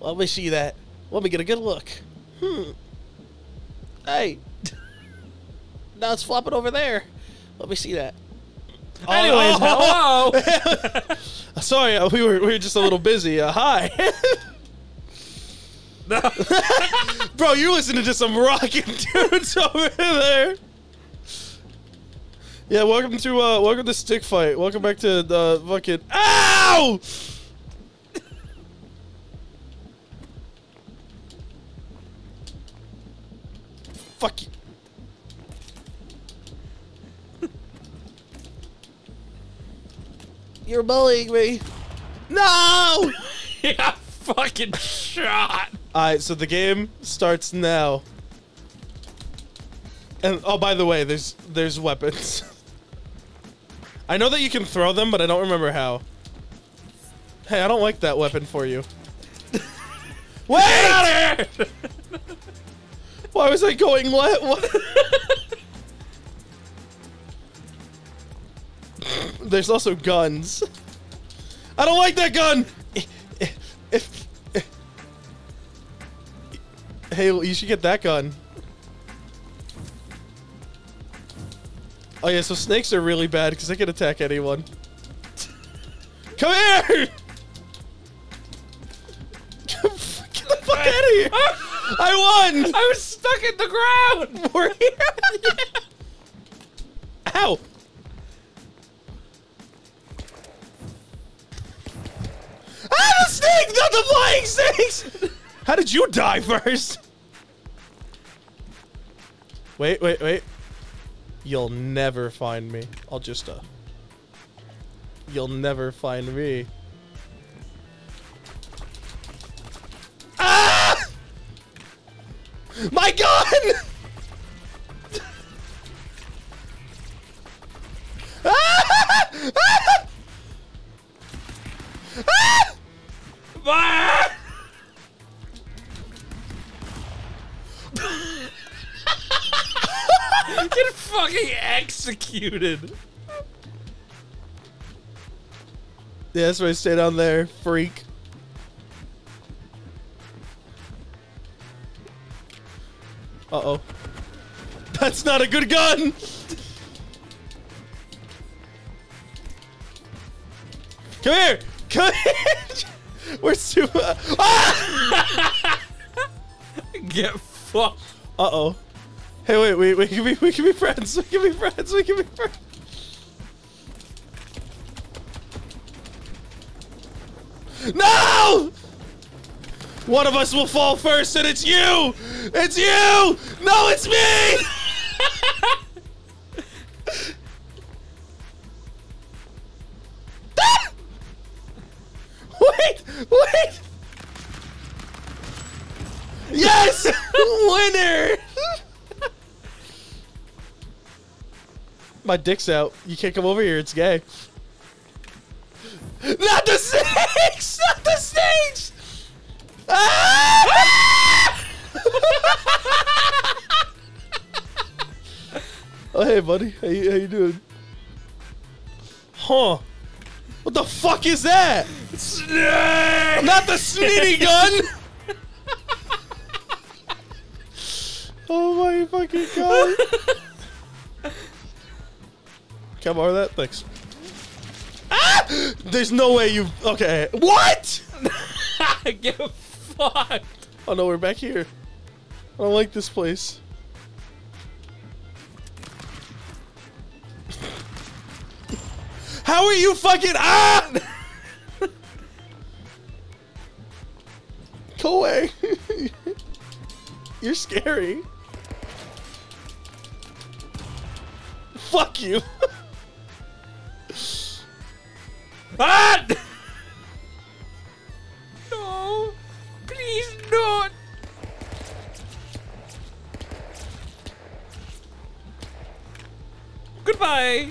Let me see that. Let me get a good look. Hmm. Hey. now it's flopping over there. Let me see that. Anyways, Oh, hello. Sorry, uh, we were we were just a little busy. Uh, hi. Bro, you're listening to some rocking dudes over there. Yeah, welcome to uh welcome to Stick Fight. Welcome back to the fucking Ow! Fuck you. You're bullying me. No! yeah, fucking shot. Alright, so the game starts now. And oh by the way, there's there's weapons. I know that you can throw them, but I don't remember how. Hey, I don't like that weapon for you. Wait! Why was I going left? What? There's also guns. I don't like that gun. Hey, you should get that gun. Oh yeah, so snakes are really bad because they can attack anyone. Come here! Get the fuck out of here! I won! I was stuck in the ground. We're here. Ow! Ah, snake! Not the flying snakes! How did you die first? Wait, wait, wait. You'll never find me. I'll just, uh... You'll never find me. My gun! Ah! Ah! Ah! Get fucking executed. Yeah, that's why I stay down there, freak. Uh-oh. That's not a good gun! Come here! Come here! We're super... Ah! Get fucked. Uh-oh. Hey, wait, wait, we can be, we can be friends. We can be friends. We can be friends. No! One of us will fall first, and it's you! It's you! No, it's me! Wait! Wait! Yes! Winner! My dick's out. You can't come over here. It's gay. Oh, hey, buddy. How you, how you doing? Huh. What the fuck is that? Snake! Not the sneaky gun! oh my fucking god. Can I borrow that? Thanks. Ah! There's no way you. Okay. What? Get fucked. Oh no, we're back here. I don't like this place. How are you fucking ah? Go away. You're scary. Fuck you. Ah! No! Please don't! Goodbye!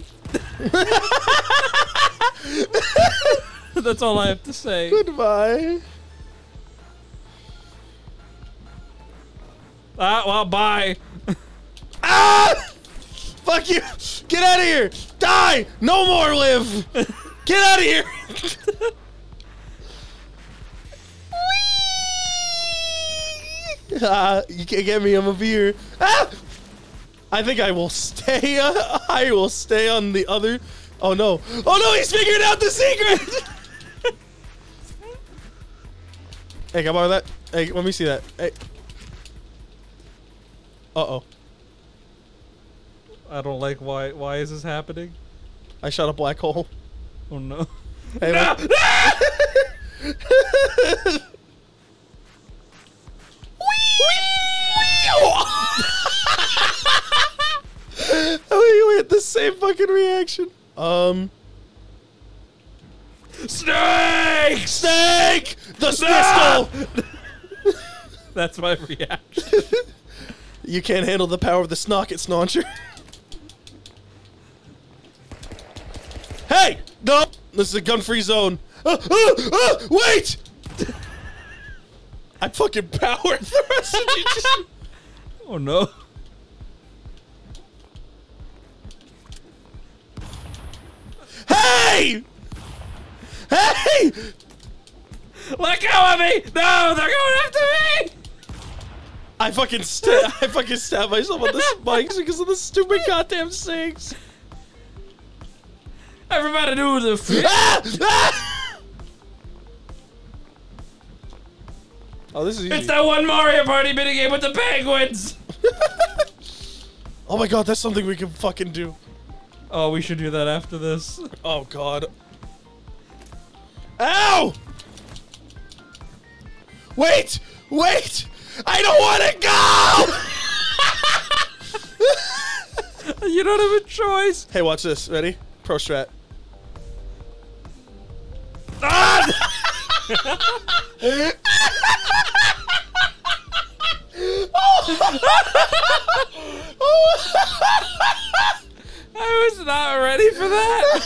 That's all I have to say. Goodbye. Ah, well, bye. Ah! Fuck you! Get out of here! Die! No more live! Get out of here! Ah, you can't get me. I'm a beer. Ah! I think I will stay. Uh, I will stay on the other. Oh no! Oh no! He's figured out the secret. Hey, can I borrow that? Hey, let me see that. Hey. Uh oh. I don't like why. Why is this happening? I shot a black hole. Oh no. Hey, No! we had the same fucking reaction. Um. Snake! Snake! The No! That's my reaction. You can't handle the power of the snocket snauncher. hey! No! This is a gun-free zone. Uh, uh, uh, wait! I fucking powered the rest of you just... Oh no. Hey! Hey! Let go of me! No, they're going after me! I fucking sta- I fucking stabbed myself on the spikes because of the stupid goddamn sinks. Everybody do the flip. Ah! Ah! Oh, this is easy. It's that one Mario Party minigame with the penguins! oh my god, that's something we can fucking do. Oh, we should do that after this. Oh god. Ow! Wait! Wait! I don't want to go! You don't have a choice. hey, watch this. Ready? Pro strat. Ah! I was not ready for that.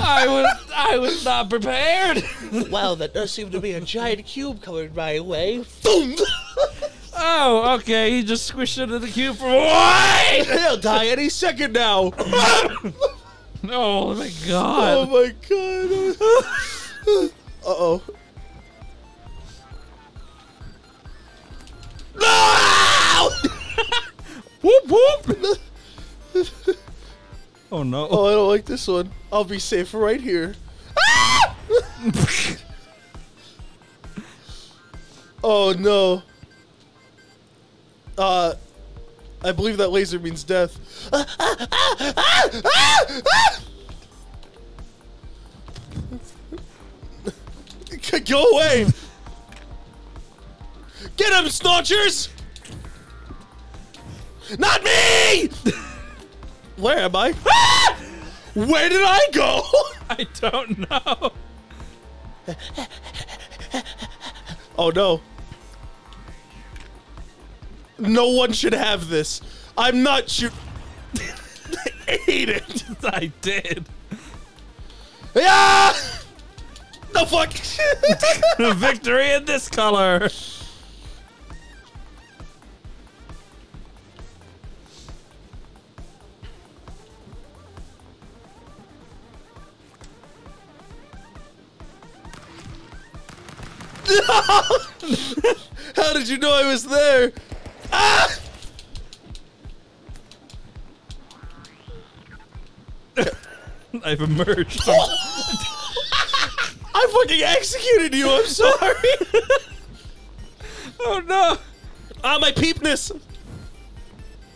I was I was not prepared. Well, that does seem to be a giant cube coming my way. Boom! Oh, okay. He just squished into the cube for why? He'll die any second now. Oh my god. oh my god. uh oh. No! Whoop whoop. Oh no. Oh, I don't like this one. I'll be safe right here. Ah! oh no. Uh, I believe that laser means death. Go away! Get him, Snatchers! Not me! Where am I? Ah! Where did I go? I don't know. Oh no. No one should have this. I'm not shoot. I hate it. I did. Yeah! The fuck? Victory in this color. How did you know I was there? Ah! I've emerged. from. I fucking executed you. I'm sorry. oh no. ah, my peepness.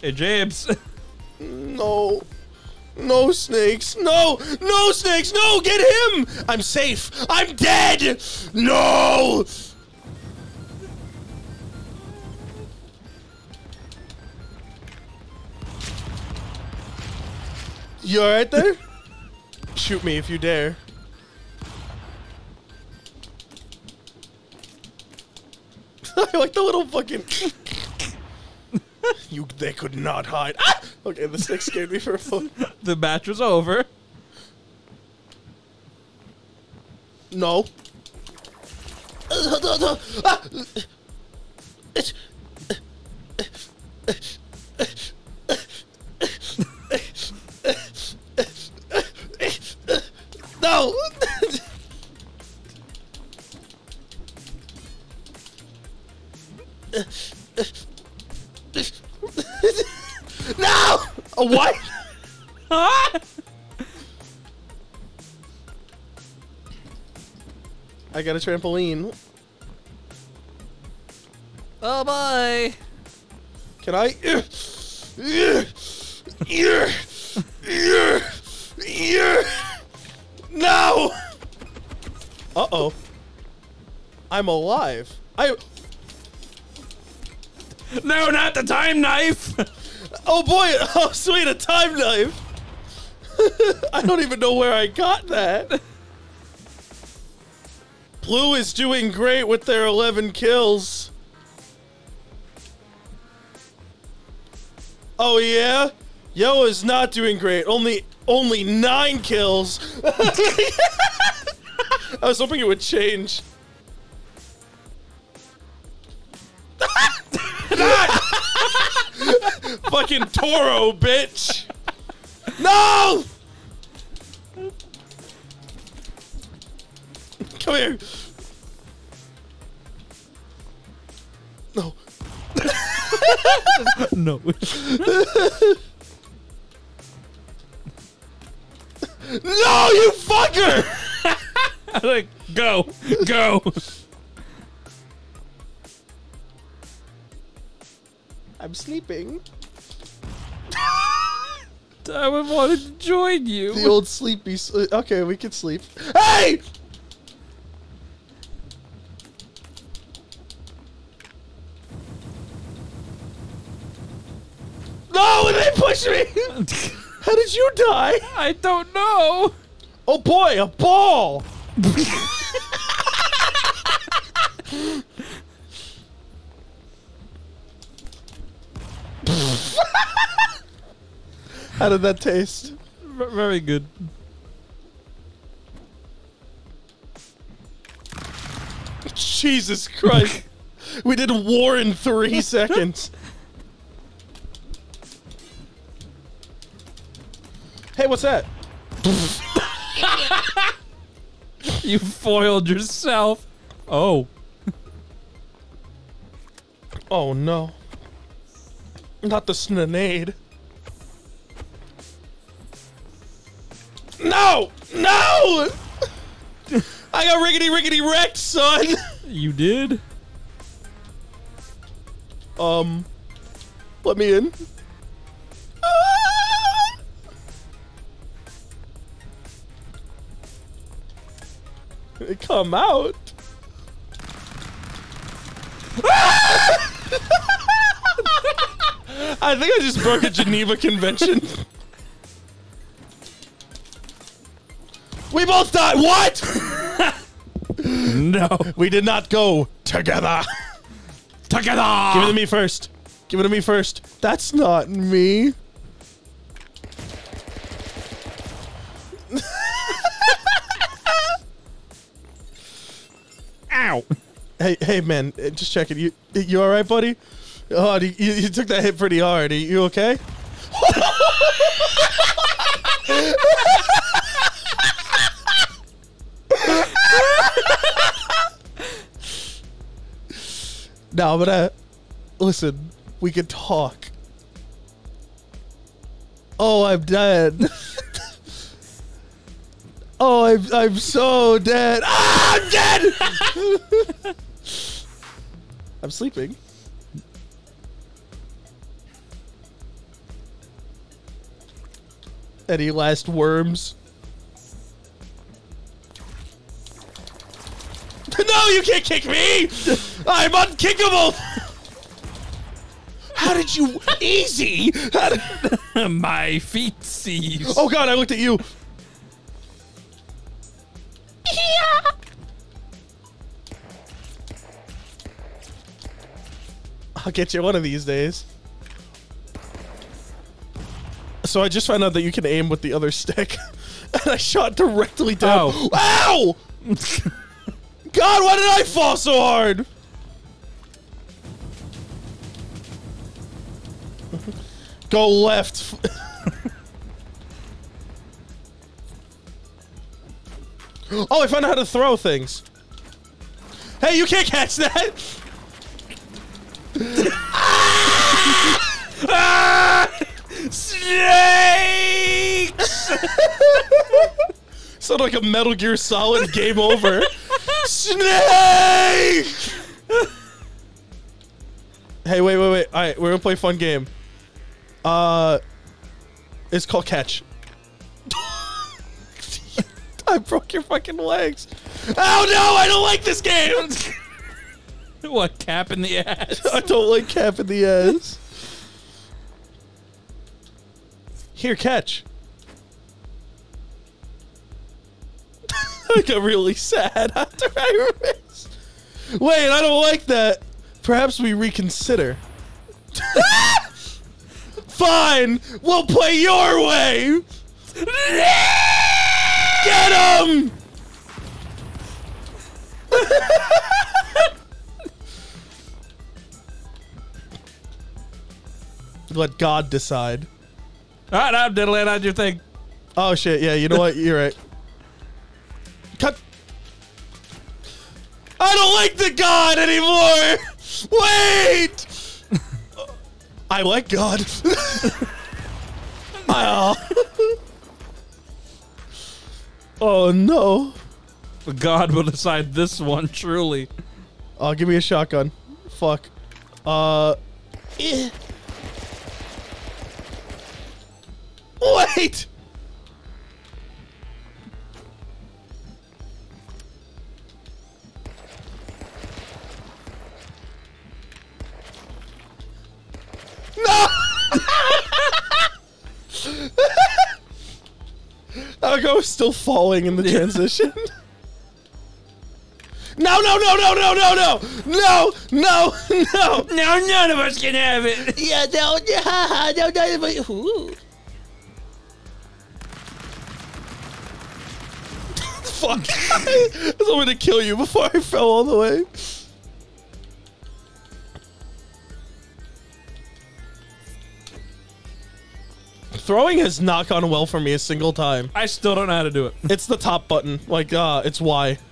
Hey James. No. No snakes. No. No snakes. No, get him. I'm safe. I'm dead. No. You alright there? Shoot me if you dare. I like the little fucking. you, they could not hide. Ah! Okay, the stick scared me for a moment. the match was over. No. No! no! A what? Ah! I got a trampoline. Oh boy. Can I? No! Uh oh. I'm alive. I. No, not the time knife. Oh boy! Oh sweet, a time knife. I don't even know where I got that. Blue is doing great with their 11 kills. Oh yeah? Yo is not doing great. Only only 9 kills. I was hoping it would change. Fucking Toro, bitch. No! Come here. No. no. No, you fucker! like, go, go. I'm sleeping. I would want to join you. The old sleepy. uh, Okay, we can sleep. Hey! No, they pushed me! How did you die? I don't know. Oh boy, a ball! How did that taste? Very good. Jesus Christ. we did war in three seconds. Hey, what's that? You foiled yourself. Oh. Oh no. Not the snanade. No! No! I got riggedy riggedy wrecked, son! You did? Um, let me in. Ah! Come out. I think I just broke a Geneva Convention. We both died. What? No. We did not go together. Together. Give it to me first. Give it to me first. That's not me. Ow. Hey, hey, man, uh, just checking. You, you all right, buddy? Oh, you, you you took that hit pretty hard. Are you okay? No, but uh, listen, we can talk. Oh, I'm dead. oh, I'm I'm so dead. Ah, I'm dead. I'm sleeping. Any last worms? no, you can't kick me! I'm unkickable! How did you easy? How did- My feet seize. oh god, I looked at you. I'll get you one of these days. So I just found out that you can aim with the other stick. and I shot directly down. Oh. Ow. Ow! God, why did I fall so hard? Go left. oh, I found out how to throw things. Hey, you can't catch that! Snakes! Sound like a Metal Gear Solid game over. Snake! hey, wait, wait, wait. All right, we're gonna play a fun game. Uh, it's called catch. I broke your fucking legs. Oh no, I don't like this game. what cap in the ass? I don't like cap in the ass. Here, catch. I got really sad after I missed. Wait, I don't like that. Perhaps we reconsider. Fine, we'll play your way. Get him! Let God decide. All right, I'm diddling on your thing. Oh shit! Yeah, you know what? You're right. Cut. I don't like the God anymore. Wait. I like God. oh. oh no. God will decide this one truly. Oh, give me a shotgun. Fuck. Uh. eh. Wait. No. I was still falling in the transition. No, no, no, no, no, no, no, no, no, no. Now none of us can have it. Yeah, no, yeah, no, no, but, ooh. Fuck. I was going to kill you before I fell all the way. Throwing has not gone well for me a single time. I still don't know how to do it. It's the top button. Like, uh, it's Y.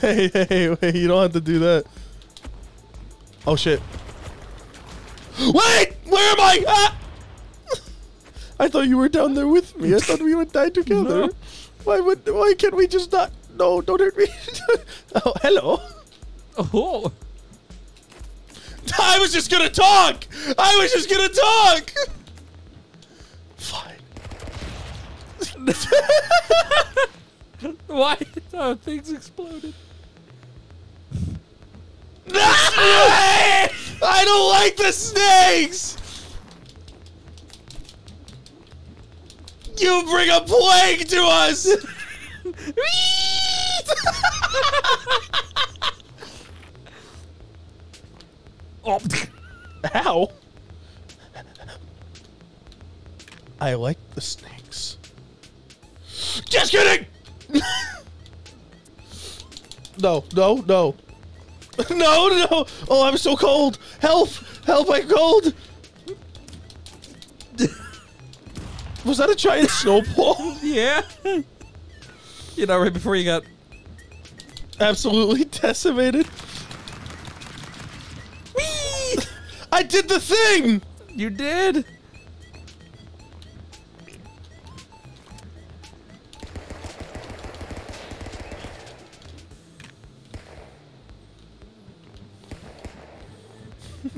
Hey, hey, hey, you don't have to do that. Oh, shit. Wait! Where am I? Ah! I thought you were down there with me. I thought we would die together. No. Why would? Why can't we just not? No, don't hurt me. oh, hello. Oh, I was just gonna talk. I was just gonna talk. Fine. why? Oh, things exploded. I don't like the snakes. You bring a plague to us. Oh, Ow. I like the snakes. Just kidding! no, no, no. No, no! Oh, I'm so cold! Help! Help, I'm cold! Was that a giant snowball? yeah. You know, right before you got Absolutely decimated. I did the thing! you did.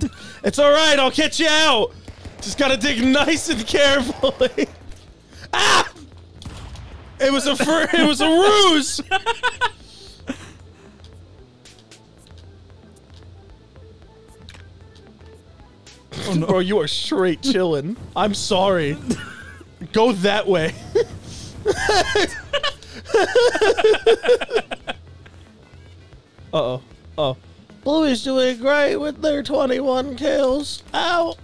It's all right. I'll catch you out. Just gotta dig nice and carefully. ah! It was a fur. It was a ruse. Oh no, bro, you are straight chilling. I'm sorry. Go that way. uh oh. Oh. Blue is doing great with their 21 kills. Ow.